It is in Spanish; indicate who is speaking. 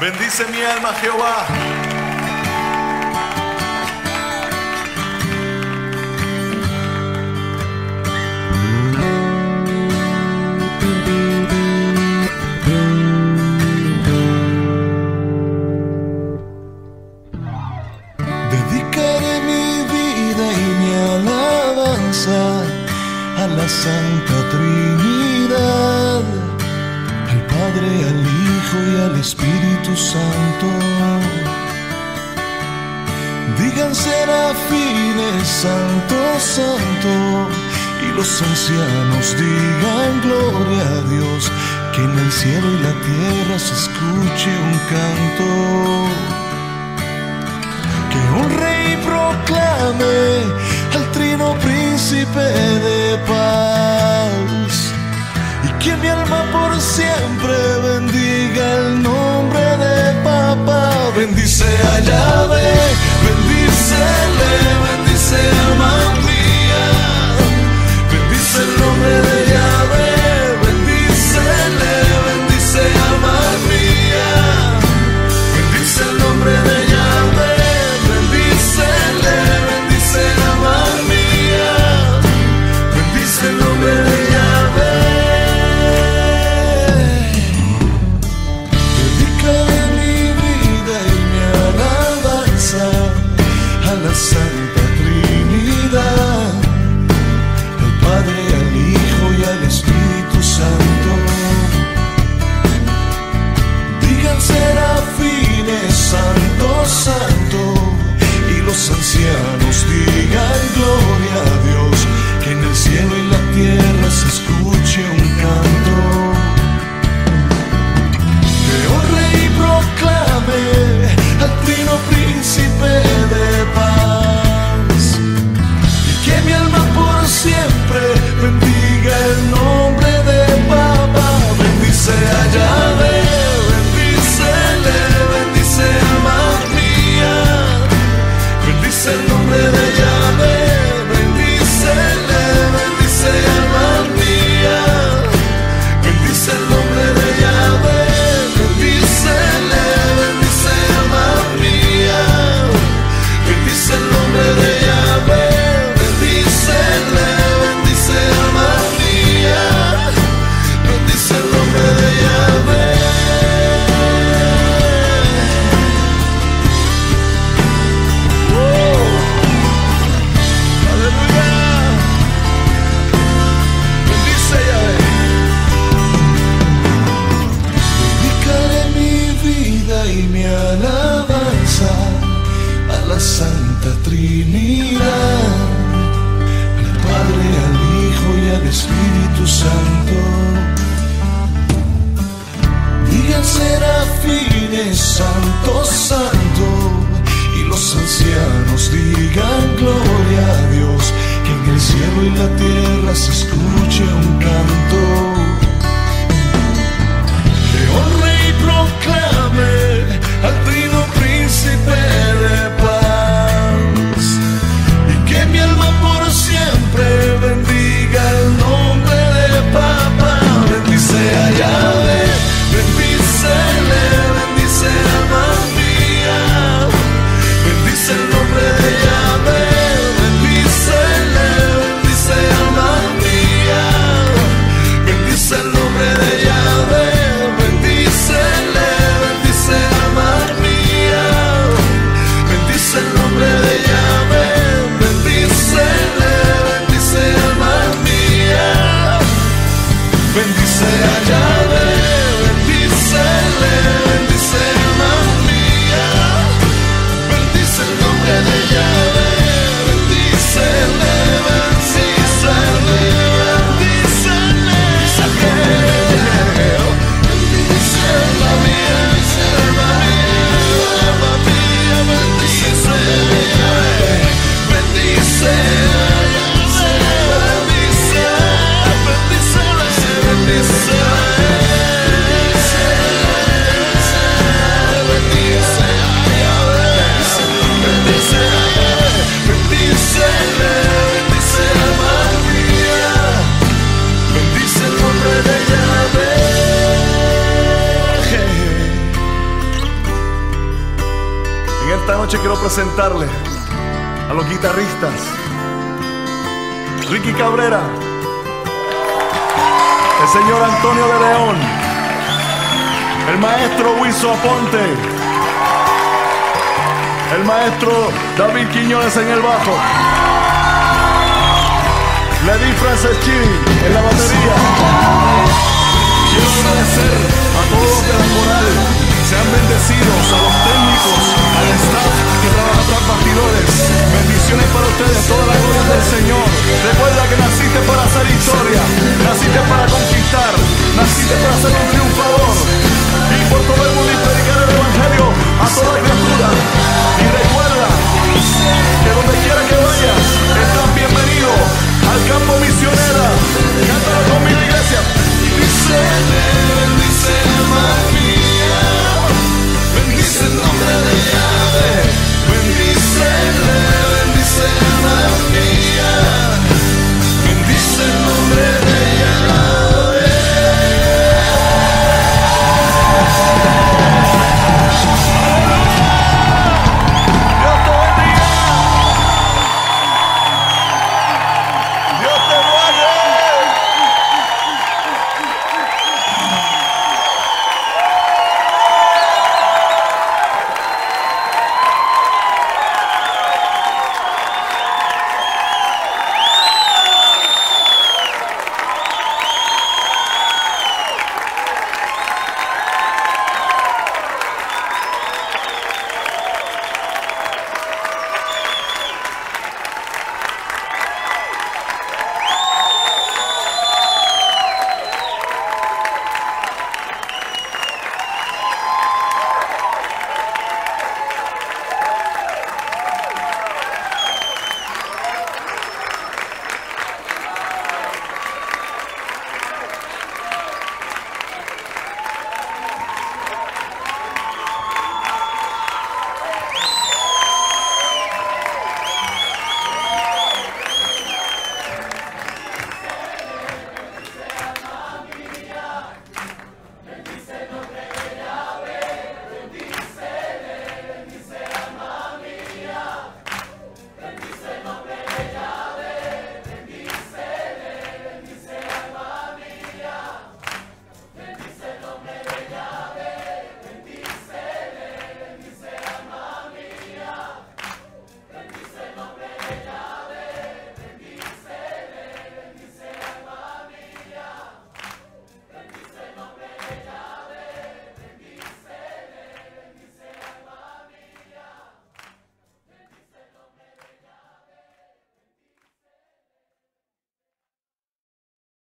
Speaker 1: Bendice mi alma, Jehová.
Speaker 2: Dedicaré mi vida y mi alabanza a la Santa Trinidad, al Padre, al Hijo y al Espíritu Santo. Digan serafines, santo, santo, y los ancianos digan gloria a Dios, que en el cielo y la tierra se escuche un canto que un rey proclame al trino príncipe de paz. Y que mi alma por siempre bendiga Bendice a santo, y los ancianos digan gloria a Dios, que en el cielo y la tierra se Al Padre, al Hijo y al Espíritu Santo. Digan serafines, santo, santo, y los ancianos digan gloria a Dios, que en el cielo y la tierra se escuche un canto. Que un rey proclame al trino príncipe
Speaker 1: noche quiero presentarle a los guitarristas. Ricky Cabrera, el señor Antonio de León, el maestro Wiso Aponte, el maestro David Quiñones en el bajo, Lady Franceschini en la batería. Quiero agradecer a todos los de la coral, sean bendecidos, a los técnicos, al staff que trabaja tras bastidores. Bendiciones para ustedes, toda la